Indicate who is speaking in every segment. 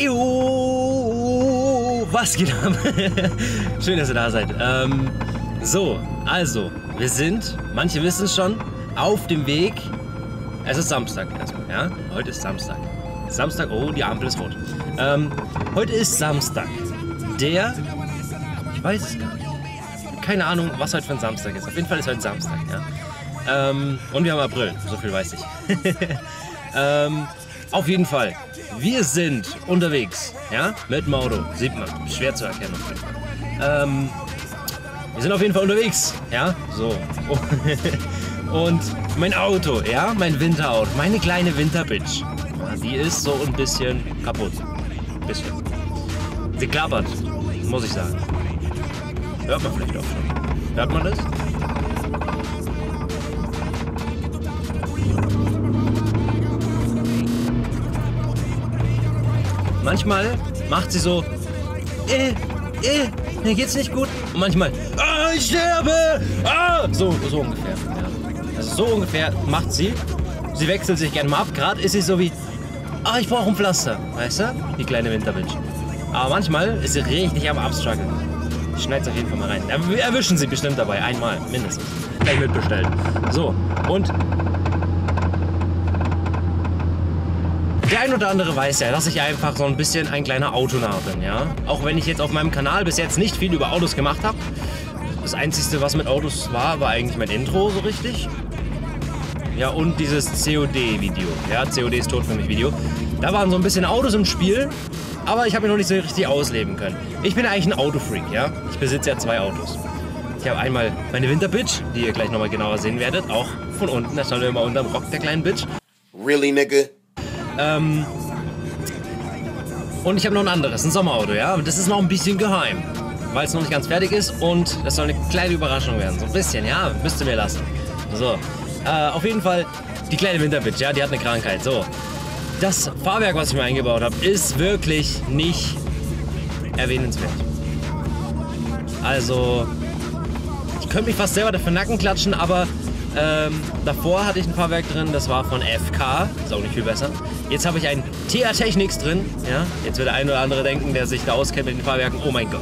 Speaker 1: Ejo, was geht ab? Schön, dass ihr da seid. Ähm, so, also, wir sind, manche wissen es schon, auf dem Weg. Es ist Samstag erstmal, ja? Heute ist Samstag. Samstag, oh, die Ampel ist rot. Ähm, heute ist Samstag. Der, ich weiß es gar nicht. Keine Ahnung, was heute für ein Samstag ist. Auf jeden Fall ist heute Samstag, ja? Ähm, und wir haben April, so viel weiß ich. ähm, auf jeden Fall, wir sind unterwegs, ja, mit dem. Sieht man, schwer zu erkennen. Ähm, wir sind auf jeden Fall unterwegs, ja, so. Und mein Auto, ja, mein Winterauto, meine kleine Winterbitch, die ist so ein bisschen kaputt. Bisschen. Sie klappert, muss ich sagen. Hört man vielleicht auch schon. Hört man das? Manchmal macht sie so, äh, äh, mir geht's nicht gut. Und manchmal, ah, ich sterbe, ah, so, so ungefähr. Ja. Also so ungefähr macht sie. Sie wechselt sich gerne mal ab. Gerade ist sie so wie, ah, ich brauche ein Pflaster, weißt du? Die kleine Winterbitch. Aber manchmal ist sie richtig am Abstruggeln. Ich schneide auf jeden Fall mal rein. Erwischen sie bestimmt dabei, einmal, mindestens. Gleich mitbestellt. So, und Der ein oder andere weiß ja, dass ich einfach so ein bisschen ein kleiner Autonah bin, ja. Auch wenn ich jetzt auf meinem Kanal bis jetzt nicht viel über Autos gemacht habe. Das Einzige, was mit Autos war, war eigentlich mein Intro so richtig. Ja, und dieses COD-Video. Ja, COD ist tot für mich Video. Da waren so ein bisschen Autos im Spiel, aber ich habe mich noch nicht so richtig ausleben können. Ich bin eigentlich ein Autofreak, ja. Ich besitze ja zwei Autos. Ich habe einmal meine Winterbitch, die ihr gleich nochmal genauer sehen werdet, auch von unten. Da stand immer unterm Rock der kleinen Bitch.
Speaker 2: Really, nigga?
Speaker 1: Ähm, und ich habe noch ein anderes, ein Sommerauto, ja. Das ist noch ein bisschen geheim, weil es noch nicht ganz fertig ist und das soll eine kleine Überraschung werden. So ein bisschen, ja, müsst ihr mir lassen. So, äh, auf jeden Fall die kleine Winterbitch, ja, die hat eine Krankheit. So, das Fahrwerk, was ich mir eingebaut habe, ist wirklich nicht erwähnenswert. Also, ich könnte mich fast selber dafür Nacken klatschen, aber ähm, davor hatte ich ein Fahrwerk drin, das war von FK, ist auch nicht viel besser. Jetzt habe ich ein TA Technics drin, ja. Jetzt wird der eine oder andere denken, der sich da auskennt mit den Fahrwerken, oh mein Gott.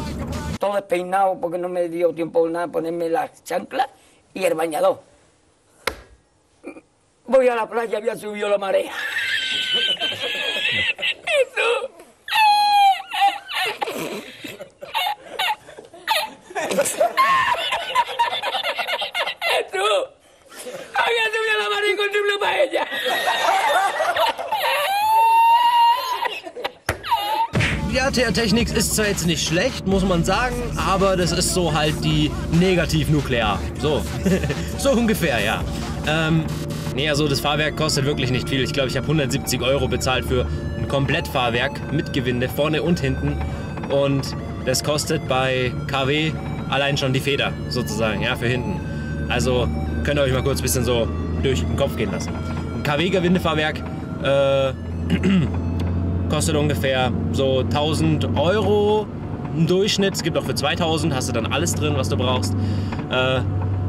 Speaker 3: Todo despeinado porque no me dio tiempo nada ponerme la chancla y el bañador. Voy a la playa, había subido la marea. Jesús. Jesús. Había subido la marea y encontré una paella.
Speaker 1: Ja, TA Technics ist zwar jetzt nicht schlecht, muss man sagen, aber das ist so halt die Negativ-Nuklear. So, so ungefähr, ja. Ähm, nee, also das Fahrwerk kostet wirklich nicht viel. Ich glaube, ich habe 170 Euro bezahlt für ein Komplettfahrwerk mit Gewinde, vorne und hinten. Und das kostet bei KW allein schon die Feder, sozusagen, ja, für hinten. Also könnt ihr euch mal kurz ein bisschen so durch den Kopf gehen lassen. Ein KW-Gewindefahrwerk, äh, kostet ungefähr so 1000 Euro im Durchschnitt. Es gibt auch für 2000, hast du dann alles drin, was du brauchst. Äh,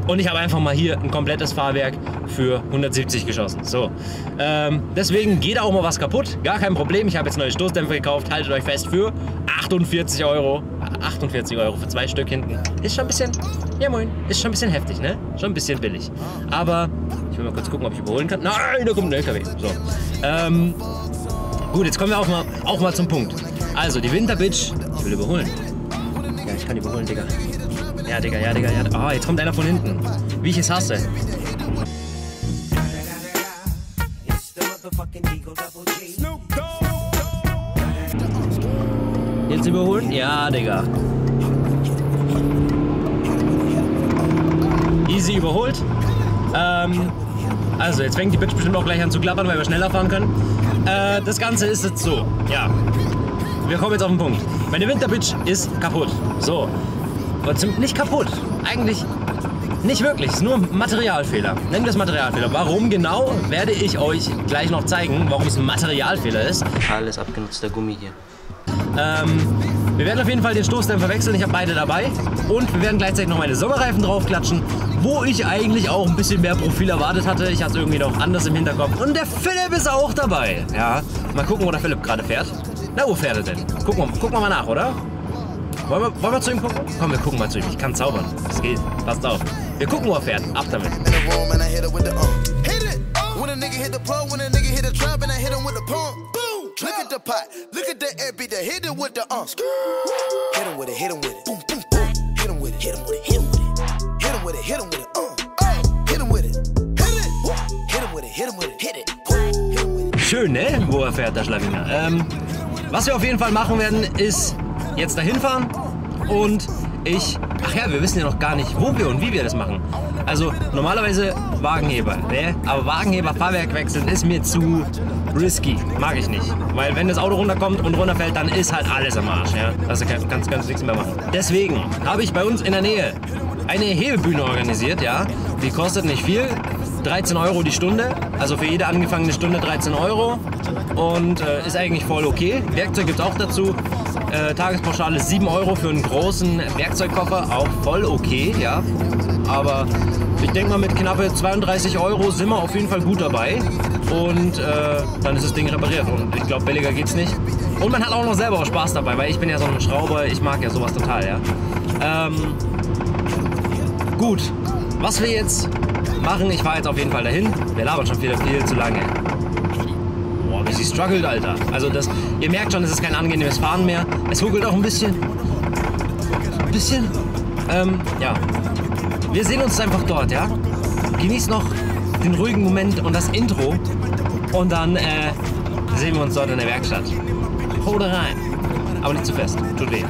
Speaker 1: und ich habe einfach mal hier ein komplettes Fahrwerk für 170 geschossen. So, ähm, deswegen geht auch mal was kaputt. Gar kein Problem. Ich habe jetzt neue Stoßdämpfer gekauft. Haltet euch fest für 48 Euro. 48 Euro für zwei Stück hinten. Ist schon ein bisschen, ja moin, ist schon ein bisschen heftig, ne? Schon ein bisschen billig. Aber will mal kurz gucken, ob ich überholen kann. Nein, da kommt ein LKW. So, ähm, Gut, jetzt kommen wir auch mal, auch mal zum Punkt. Also, die Winterbitch. Ich will überholen. Ja, ich kann überholen, Digga. Ja, Digga, ja, Digga, ja. Ah, jetzt kommt einer von hinten. Wie ich es hasse. Jetzt überholen? Ja, Digga. Easy überholt. Ähm, also, jetzt fängt die Bitch bestimmt auch gleich an zu klappern, weil wir schneller fahren können. Äh, das Ganze ist jetzt so, ja. Wir kommen jetzt auf den Punkt. Meine Winterbitch ist kaputt. So. Und nicht kaputt. Eigentlich nicht wirklich. Es ist nur ein Materialfehler. Nennen wir es Materialfehler. Warum genau, werde ich euch gleich noch zeigen, warum es ein Materialfehler ist.
Speaker 4: Alles abgenutzter Gummi hier.
Speaker 1: Ähm, wir werden auf jeden Fall den Stoßdämpfer wechseln. Ich habe beide dabei. Und wir werden gleichzeitig noch meine Sommerreifen draufklatschen, wo ich eigentlich auch ein bisschen mehr Profil erwartet hatte. Ich hatte es irgendwie noch anders im Hinterkopf. Und der Philipp ist auch dabei. Ja, mal gucken, wo der Philipp gerade fährt. Na, wo fährt er denn? Gucken wir, gucken wir mal nach, oder? Wollen wir, wollen wir zu ihm gucken? Komm, wir gucken mal zu ihm. Ich kann zaubern. Das geht. Passt auf. Wir gucken, wo er fährt. Ab damit.
Speaker 2: uh. It! When a nigga hit the plug, when a nigga hit the trap and I hit him with the pump. Look at the pot, look at the air that hit it with the uh. Hit him with it, hit him with it. Boom, boom, boom. Hit him with it, hit him with it, hit him with it. Hit him with it, hit him with it, uh.
Speaker 1: Schön, ne? Wo er fährt, der Schlawiner. Ähm, was wir auf jeden Fall machen werden, ist jetzt dahin fahren und ich. Ach ja, wir wissen ja noch gar nicht, wo wir und wie wir das machen. Also normalerweise Wagenheber, ne? Aber Wagenheber, Fahrwerk wechseln ist mir zu risky. Mag ich nicht. Weil wenn das Auto runterkommt und runterfällt, dann ist halt alles am Arsch, ja? Also kannst, kannst nichts mehr machen. Deswegen habe ich bei uns in der Nähe eine Hebebühne organisiert, ja? Die kostet nicht viel. 13 Euro die Stunde, also für jede angefangene Stunde 13 Euro und äh, ist eigentlich voll okay. Werkzeug gibt es auch dazu. Äh, Tagespauschale 7 Euro für einen großen Werkzeugkoffer, auch voll okay, ja. Aber ich denke mal mit knappe 32 Euro sind wir auf jeden Fall gut dabei und äh, dann ist das Ding repariert und ich glaube billiger geht's nicht. Und man hat auch noch selber auch Spaß dabei, weil ich bin ja so ein Schrauber, ich mag ja sowas total, ja. Ähm, Gut, was wir jetzt machen, ich fahre jetzt auf jeden Fall dahin. Wir labern schon wieder viel zu lange. Boah, wie sie struggelt, Alter. Also das, ihr merkt schon, es ist kein angenehmes Fahren mehr. Es huckelt auch ein bisschen. Ein bisschen. Ähm, ja. Wir sehen uns einfach dort, ja? Genießt noch den ruhigen Moment und das Intro. Und dann äh, sehen wir uns dort in der Werkstatt. Haut rein. Aber nicht zu fest. Tut weh.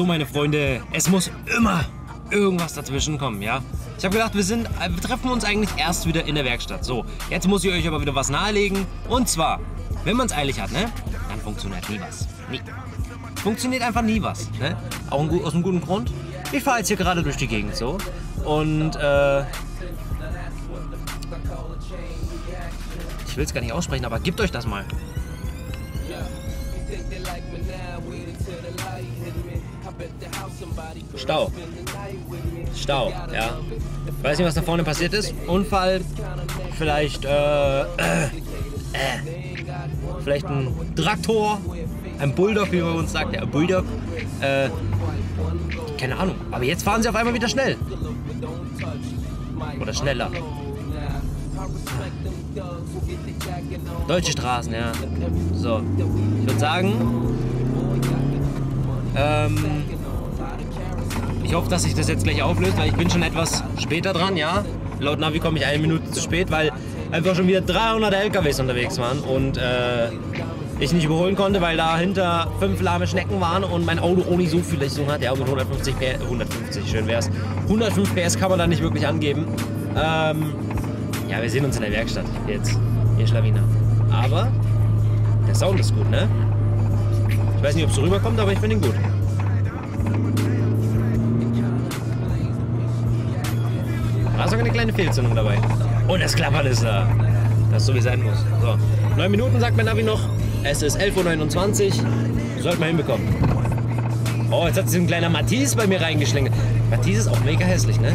Speaker 1: So, meine Freunde, es muss immer irgendwas dazwischen kommen, ja? Ich habe gedacht, wir, sind, äh, wir treffen uns eigentlich erst wieder in der Werkstatt. So, jetzt muss ich euch aber wieder was nahelegen. Und zwar, wenn man es eilig hat, ne? Dann funktioniert nie was. Nie. Funktioniert einfach nie was, ne? Auch aus einem guten Grund. Ich fahre jetzt hier gerade durch die Gegend so. Und, äh... Ich will es gar nicht aussprechen, aber gebt euch das mal. Stau. Stau, ja. Weiß nicht, was da vorne passiert ist. Unfall, vielleicht, äh, äh, äh, vielleicht ein Traktor, ein Bulldog, wie man uns sagt, ja, Bulldog. Äh, keine Ahnung. Aber jetzt fahren sie auf einmal wieder schnell. Oder schneller. Deutsche Straßen, ja. So. Ich würde sagen, ähm, ich hoffe, dass sich das jetzt gleich auflöst, weil ich bin schon etwas später dran, ja. Laut Navi komme ich eine Minute zu spät, weil einfach schon wieder 300 LKWs unterwegs waren und äh, ich nicht überholen konnte, weil dahinter fünf lahme Schnecken waren und mein Auto auch nicht so viel Leistung hat. Ja, mit 150 PS, 150, schön wär's. 105 PS kann man da nicht wirklich angeben. Ähm, ja, wir sehen uns in der Werkstatt jetzt, hier Schlawiner. Aber der Sound ist gut, ne? Ich weiß nicht, ob es rüberkommt, aber ich finde ihn gut. Sogar eine kleine Fehlzündung dabei. Und das Klappern ist da. Das ist so wie sein muss. So. Neun Minuten sagt mein Navi noch. Es ist 11.29 Uhr. Sollte man hinbekommen. Oh, jetzt hat sich ein kleiner Matisse bei mir reingeschlängelt. Matisse ist auch mega hässlich, ne?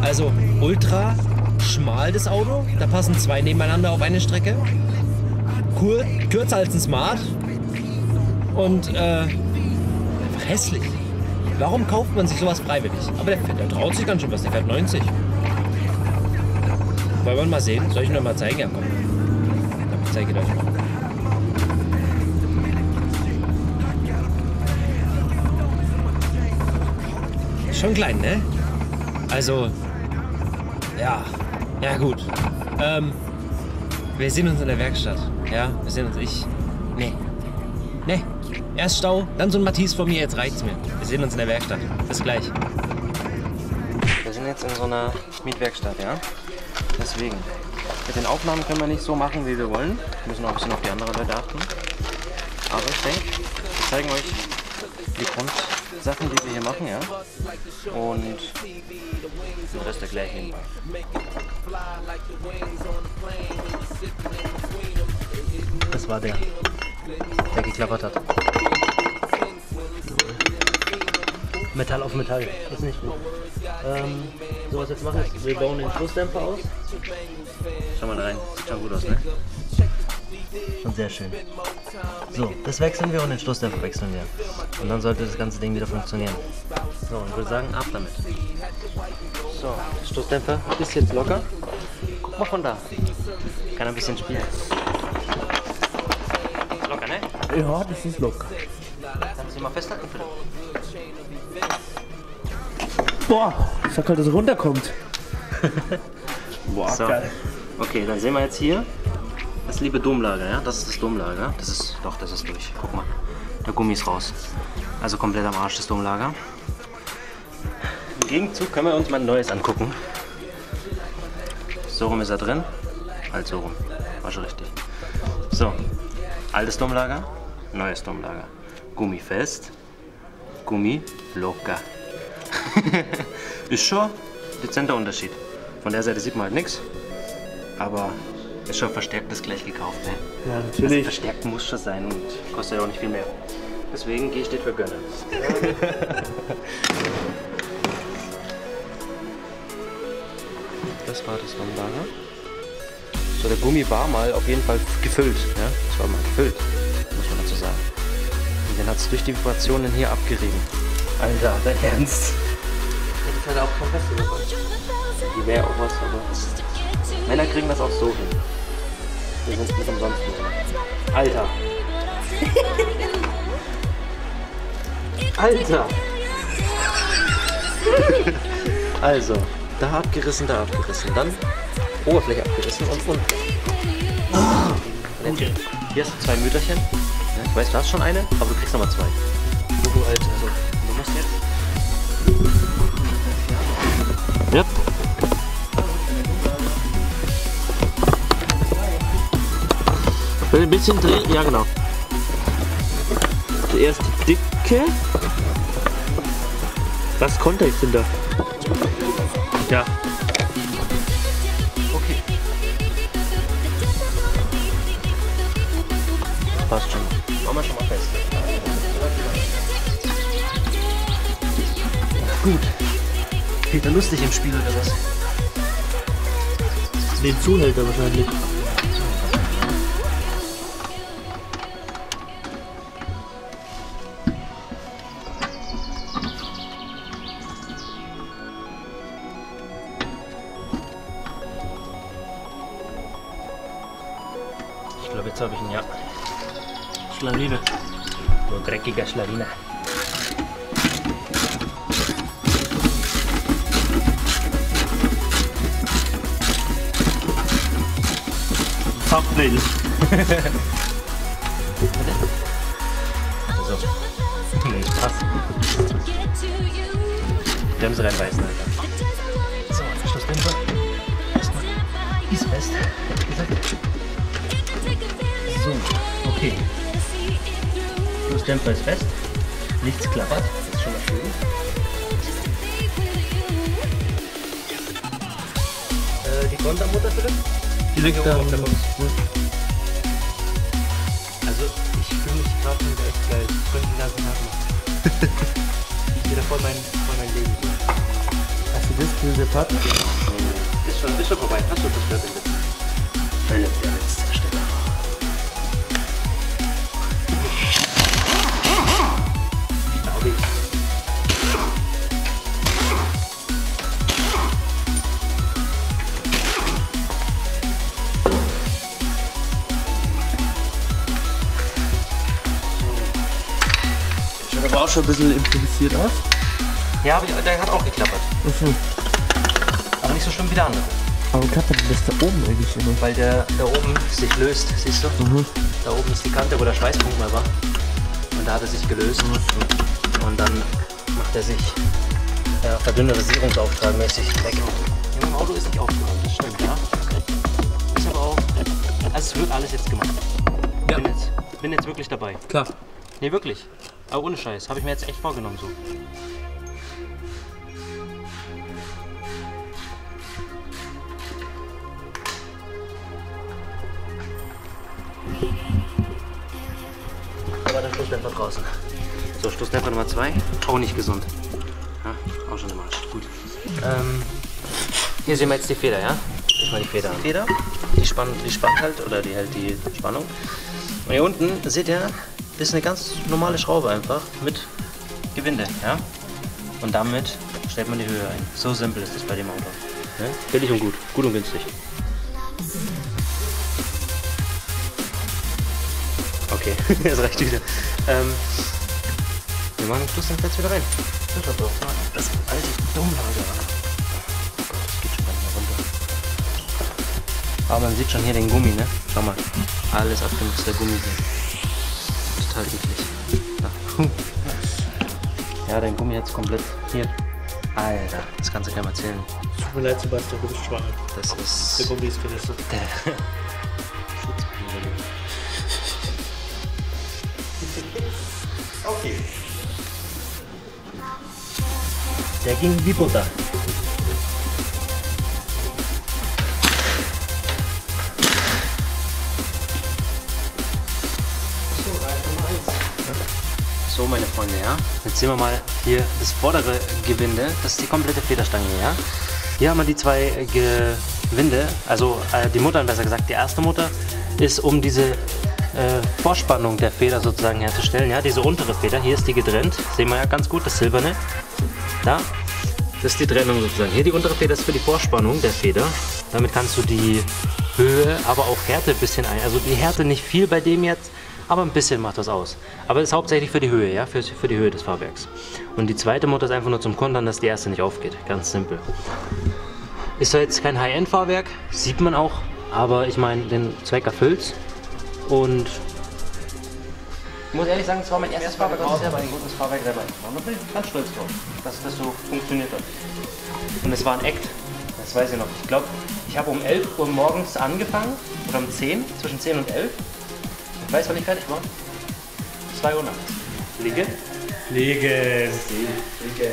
Speaker 1: Also ultra schmal das Auto. Da passen zwei nebeneinander auf eine Strecke. Kur kürzer als ein Smart. Und äh, hässlich. Warum kauft man sich sowas freiwillig? Aber der, der traut sich ganz schön was. Der fährt 90. Wollen wir mal sehen? Soll ich nur mal zeigen? Ja, komm. Ich zeige euch mal. Schon klein, ne? Also, ja, ja gut. Ähm, wir sehen uns in der Werkstatt. Ja, wir sehen uns. Ich, nee, nee. Erst Stau, dann so ein Matisse von mir. Jetzt reicht's mir. Wir sehen uns in der Werkstatt. Bis gleich.
Speaker 4: Wir sind jetzt in so einer Mietwerkstatt, ja? Deswegen. Mit den Aufnahmen können wir nicht so machen, wie wir wollen. Wir müssen auch ein bisschen auf die anderen Leute achten. Aber ich denke, wir zeigen euch die Grundsachen, die wir hier machen, ja? Und den Rest erkläre ich Ihnen.
Speaker 1: Das war der, der geklappert hat.
Speaker 5: Metall auf Metall. Ist nicht gut. Ähm, so, was jetzt machen ist, wir bauen den Schlussdämpfer aus.
Speaker 1: Schau mal da rein. Sieht schon gut aus, ne?
Speaker 5: Schon sehr schön. So, das wechseln wir und den Schlussdämpfer wechseln wir. Und dann sollte das ganze Ding wieder funktionieren. So, und ich würde sagen, ab damit.
Speaker 1: So, Stoßdämpfer ist jetzt locker. Guck mal von da. Kann ein bisschen spielen. Ist locker, ne?
Speaker 6: Ja, das ist locker.
Speaker 1: Kannst du mal festhalten, Philipp?
Speaker 6: Boah, ich sag halt, dass er runterkommt. Boah,
Speaker 1: So.
Speaker 6: geil.
Speaker 1: Okay, dann sehen wir jetzt hier das liebe Domlager, ja? Das ist das Domlager. Das ist, doch, das ist durch. Guck mal, der Gummi ist raus. Also komplett am Arsch das Domlager. Im Gegenzug können wir uns mal ein neues angucken. So rum ist er drin. Halt so rum. War schon richtig. So, altes Domlager, neues Domlager. Gummi fest, Gummi locker. ist schon dezenter Unterschied. Von der Seite sieht man halt nichts. Aber ist schon verstärktes gleich gekauft. Ne?
Speaker 6: Ja,
Speaker 1: Das
Speaker 6: natürlich.
Speaker 1: verstärkt muss schon sein und kostet ja auch nicht viel mehr. Deswegen G steht für gönnen. das war das Domlager. So, der Gummi war mal auf jeden Fall gefüllt. Ja? Das war mal gefüllt, muss man dazu sagen. Und den hat es durch die Vibrationen hier abgerieben.
Speaker 5: Alter, dein Ernst?
Speaker 6: Das ist halt auch Kompressor dabei.
Speaker 1: Die wäre auch was, aber Männer kriegen das auch so hin. Wir sind nicht umsonst Männer. Alter. Alter. also, da abgerissen, da abgerissen. Dann Oberfläche abgerissen und unten. Jetzt, hier hast du zwei Mütterchen. Ich weiß, du hast schon eine, aber du kriegst nochmal zwei.
Speaker 6: Ja. Wenn ein bisschen drehen, ja genau. Zuerst dicke. Was Kontext sind da? Ja.
Speaker 1: Okay. Passt schon. Machen wir schon mal fest. Gut. Peter lustig im Spiel oder was?
Speaker 6: Den Zuhälter wahrscheinlich.
Speaker 5: Ich glaube, jetzt habe ich ihn, ja.
Speaker 6: Schlawine.
Speaker 5: So dreckiger Schlawiner.
Speaker 6: Thumbnail.
Speaker 5: So. nee, Spaß. Sie reinbeißen, Alter. So, Schlussdämpfer. Erstmal ist fest. hätte ich gesagt. So, okay. Schlussdämpfer ist fest. Nichts klappert. Das ist schon mal schön. Äh, die Kontermutter, Philipp?
Speaker 6: Direkt da.
Speaker 5: auf der Box. Also, ich fühle mich gerade schon wieder echt geil. Ich könnte den ganzen Tag machen. wieder voll mein, voll mein Leben.
Speaker 6: Hast du das für den Partner?
Speaker 1: Ist schon, ist schon vorbei. Hast du das fertig
Speaker 6: auch schon ein bisschen improvisiert aus.
Speaker 1: Ja, aber der hat auch geklappert.
Speaker 6: Mhm.
Speaker 1: Aber nicht so schlimm wie der andere.
Speaker 6: Aber klappert das da oben eigentlich immer?
Speaker 1: Weil der da oben sich löst, siehst du?
Speaker 6: Mhm.
Speaker 1: Da oben ist die Kante, wo der Schweißpunkt mal war. Und da hat er sich gelöst. Und dann macht er sich ja, Verdünnerisierungsauftrag mäßig weg. In meinem Auto ist nicht aufgeräumt, das stimmt, ja. Ist aber auch. Also es wird alles jetzt gemacht.
Speaker 5: Ja.
Speaker 1: Bin, jetzt, bin jetzt wirklich dabei.
Speaker 5: Klar.
Speaker 1: Nee, wirklich. Aber ohne Scheiß. Habe ich mir jetzt echt vorgenommen so. War der Schlussdämpfer draußen. So, Schlussdämpfer Nummer 2. Auch nicht gesund. Ja, auch schon im Arsch. Gut. Ähm, hier sehen wir jetzt die Feder, ja? Ich mal die Feder an. Die Feder, die spannt, die spannt halt oder die hält die Spannung. Und hier unten seht ihr, ist eine ganz normale Schraube einfach mit Gewinde, ja? Und damit stellt man die Höhe ein. So simpel ist das bei dem Auto. Ja? Billig und gut, gut und günstig. Okay, das reicht wieder. Ähm, wir machen den Schluss dann jetzt wieder rein. Das ist doch Das alte Dummlager. Oh Gott, das geht schon gar nicht mehr runter. Aber man sieht schon hier den Gummi, ne? Schau mal. Alles abgenutzter Gummi hier. Total eklig. Ja, ja der Gummi jetzt komplett hier. Alter, das kannst du gar nicht erzählen.
Speaker 6: Tut mir leid, Sebastian, du bist schwanger.
Speaker 1: Das
Speaker 6: Der
Speaker 1: ist.
Speaker 6: Gummi ist vergessen.
Speaker 1: Der.
Speaker 6: Okay. Der ging wie Butter.
Speaker 1: Meine Freunde, ja. Jetzt sehen wir mal hier das vordere Gewinde. Das ist die komplette Federstange ja. Hier haben wir die zwei Gewinde, also äh, die Muttern besser gesagt. Die erste Mutter ist, um diese äh, Vorspannung der Feder sozusagen herzustellen. Ja, diese untere Feder, hier ist die getrennt. Sehen wir ja ganz gut, das Silberne. Da. Das ist die Trennung sozusagen. Hier die untere Feder ist für die Vorspannung der Feder. Damit kannst du die Höhe, aber auch Härte ein bisschen ein. Also die Härte nicht viel bei dem jetzt, aber ein bisschen macht das aus. Aber das ist hauptsächlich für die Höhe, ja, für, für die Höhe des Fahrwerks. Und die zweite Mutter ist einfach nur zum Kontern, dass die erste nicht aufgeht. Ganz simpel. Ist zwar jetzt kein High-End-Fahrwerk, sieht man auch, aber ich meine, den Zweck erfüllt und ich muss ehrlich sagen, es war mein erstes Fahrwerk, was ich selber ein gutes Fahrwerk selber gemacht Da bin ich ganz stolz drauf, dass das so funktioniert hat. Und es war ein Act, das weiß ich noch. Ich glaube, ich habe um 11 Uhr morgens angefangen, oder um 10, zwischen 10 und 11. Ich weiß, wann ich fertig war. 2 Uhr nachts. Liege?
Speaker 6: Liegen.
Speaker 1: Liege.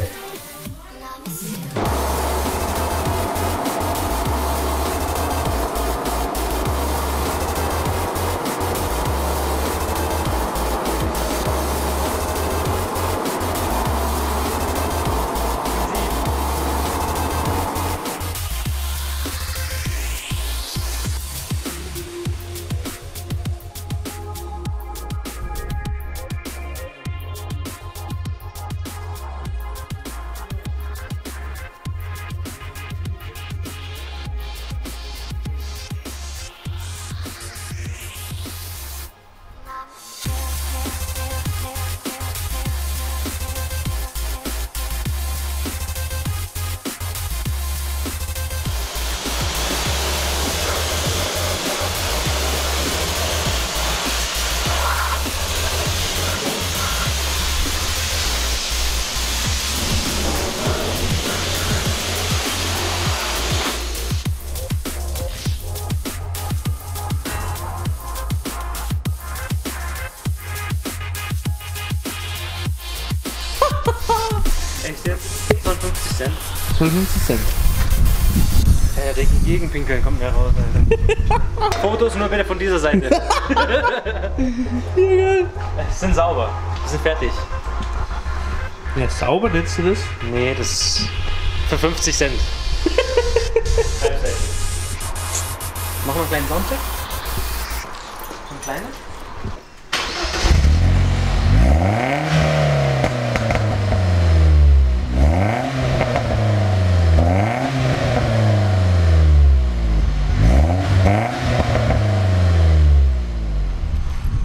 Speaker 1: Jetzt? 52 Cent.
Speaker 6: 55 Cent.
Speaker 1: Ja, der Gegenpinkeln kommt mir raus, Alter. Fotos nur bitte von dieser Seite. Die sind sauber. Die sind fertig.
Speaker 6: Ja, sauber nennst du das?
Speaker 1: Nee, das ist für 50 Cent. Machen wir einen kleinen Soundcheck? So ein kleiner?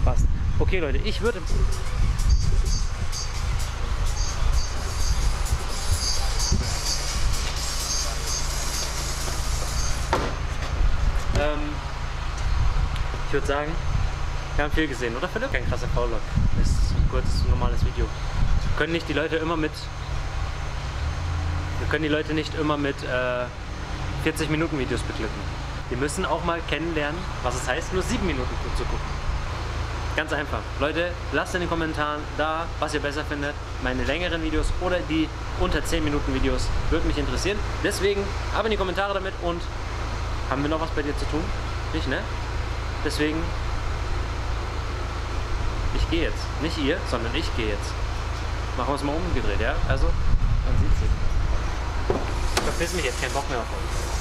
Speaker 1: Passt. Okay, Leute, ich würde. Ähm, ich würde sagen, wir haben viel gesehen, oder Philipp? Kein krasser Faullock. Das ist ein kurzes, normales Video. Wir können nicht die Leute immer mit. Wir können die Leute nicht immer mit äh, 40 Minuten Videos beglücken. Die müssen auch mal kennenlernen, was es heißt, nur 7 Minuten zu gucken. Ganz einfach. Leute, lasst in den Kommentaren da, was ihr besser findet. Meine längeren Videos oder die unter 10 Minuten Videos. Würde mich interessieren. Deswegen ab in die Kommentare damit und haben wir noch was bei dir zu tun? Nicht, ne? Deswegen, ich gehe jetzt. Nicht ihr, sondern ich gehe jetzt. Machen wir es mal umgedreht, ja? Also, Ich verpiss mich jetzt, kein Bock mehr auf euch.